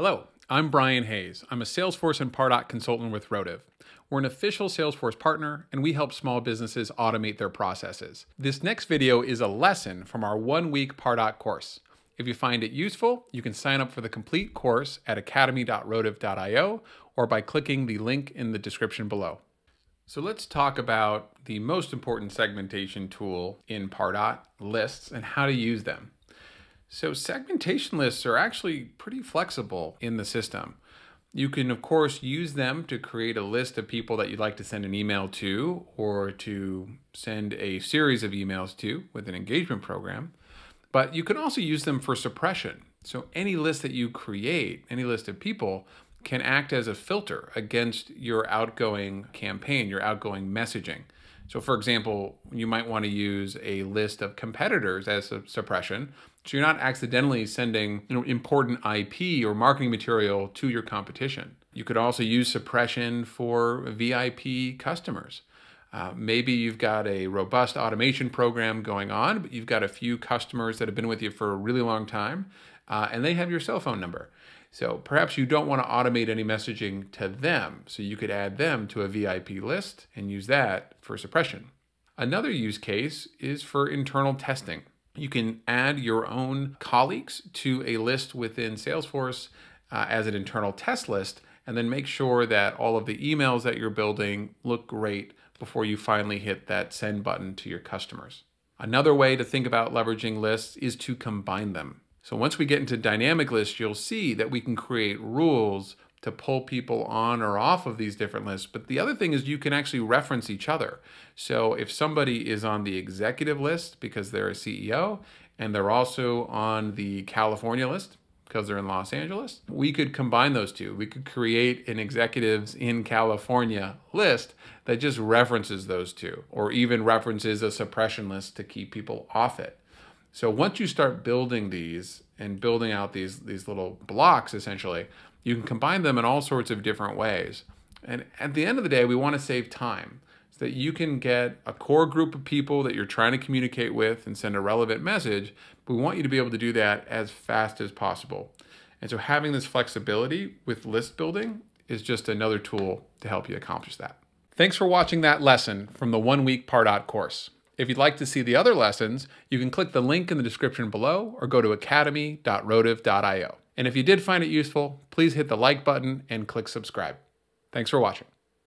Hello, I'm Brian Hays. I'm a Salesforce and Pardot consultant with Rotive. We're an official Salesforce partner, and we help small businesses automate their processes. This next video is a lesson from our one-week Pardot course. If you find it useful, you can sign up for the complete course at academy.rotive.io or by clicking the link in the description below. So let's talk about the most important segmentation tool in Pardot, lists, and how to use them. So segmentation lists are actually pretty flexible in the system. You can, of course, use them to create a list of people that you'd like to send an email to or to send a series of emails to with an engagement program. But you can also use them for suppression. So any list that you create, any list of people, can act as a filter against your outgoing campaign, your outgoing messaging. So, for example, you might want to use a list of competitors as a suppression. So you're not accidentally sending you know, important IP or marketing material to your competition. You could also use suppression for VIP customers. Uh, maybe you've got a robust automation program going on, but you've got a few customers that have been with you for a really long time, uh, and they have your cell phone number. So perhaps you don't want to automate any messaging to them. So you could add them to a VIP list and use that for suppression. Another use case is for internal testing. You can add your own colleagues to a list within Salesforce uh, as an internal test list, and then make sure that all of the emails that you're building look great before you finally hit that send button to your customers. Another way to think about leveraging lists is to combine them. So once we get into dynamic lists, you'll see that we can create rules to pull people on or off of these different lists. But the other thing is you can actually reference each other. So if somebody is on the executive list because they're a CEO and they're also on the California list because they're in Los Angeles, we could combine those two. We could create an executives in California list that just references those two or even references a suppression list to keep people off it. So once you start building these and building out these, these little blocks, essentially, you can combine them in all sorts of different ways. And at the end of the day, we want to save time so that you can get a core group of people that you're trying to communicate with and send a relevant message. But we want you to be able to do that as fast as possible. And so having this flexibility with list building is just another tool to help you accomplish that. Thanks for watching that lesson from the one week Pardot course. If you'd like to see the other lessons, you can click the link in the description below or go to academy.rotive.io. And if you did find it useful, please hit the like button and click subscribe. Thanks for watching.